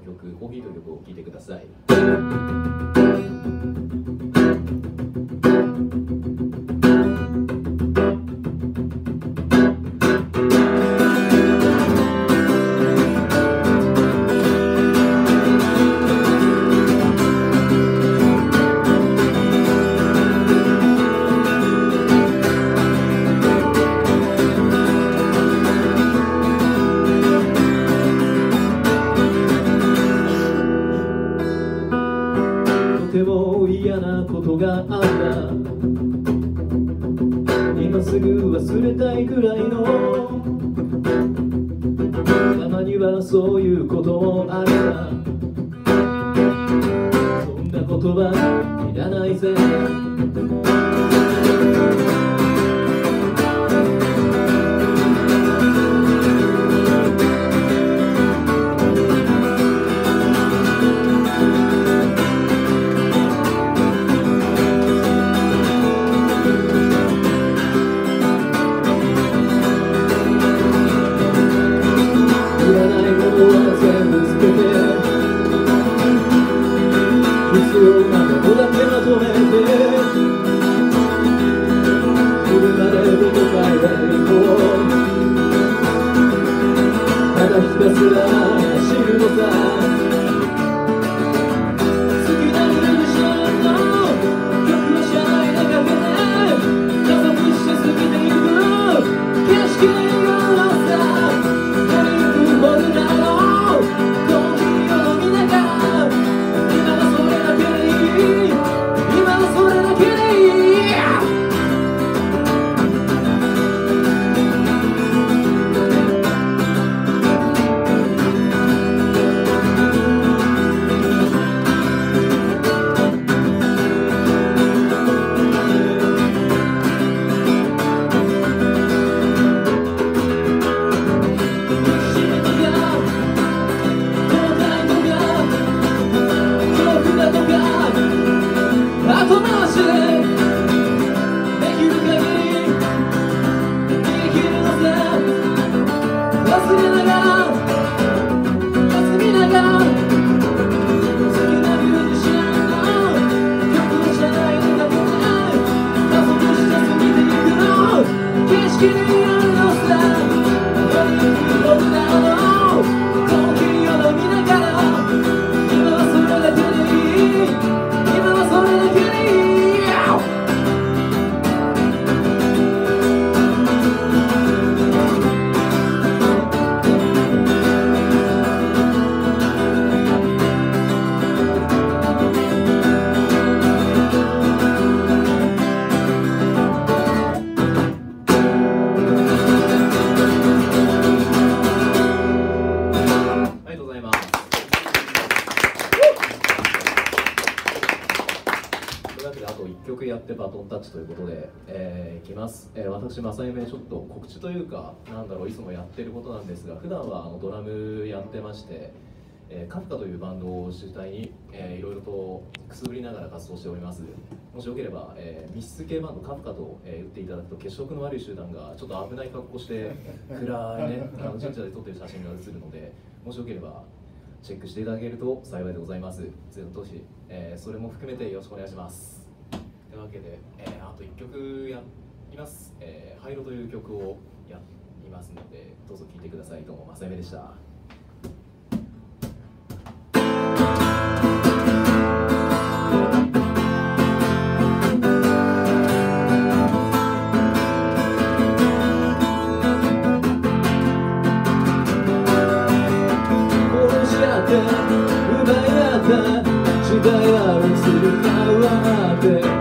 曲「コーヒー」という曲を聴いてください。今すぐ忘れたいくらいの。たまにはそういうこともある。なそんな言葉いらないぜ。必要なもあと1曲やってバトンタッチということで、えーいきます、えー私正夢ちょっと告知というかなんだろういつもやってることなんですが普段はあのドラムやってまして、えーカフカというバンドを主体に、えーいろいろとくすぐりながら活動しておりますもしよければ、えー密室系バンドカフカと、えー言っていただくと血色の悪い集団がちょっと危ない格好して暗いねあの神社で撮ってる写真が写るのでもしよければチェックしていただけると幸いでございます。全投資、えーそれも含めてよろしくお願いします。というわけで、えーあと1曲やります。えー、ハイロという曲をやりますので、どうぞ聴いてください。どうも、まさゆめでした。奪い合った時代はうつるわって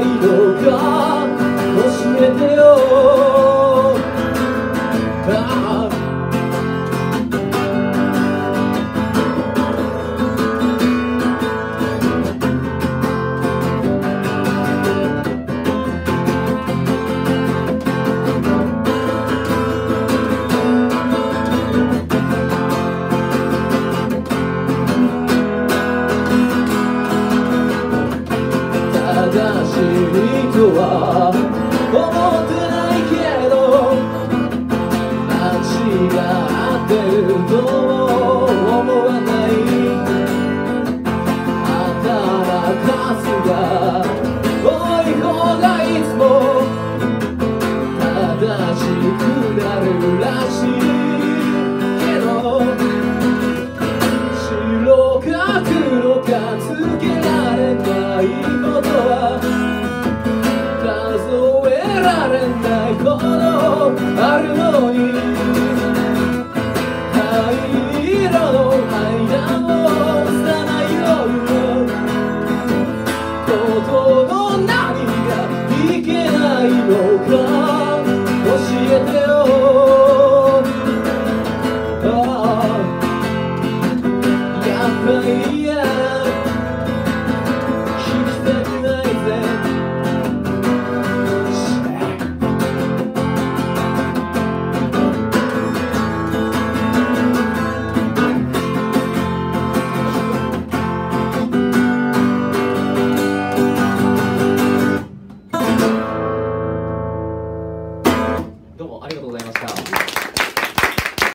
light.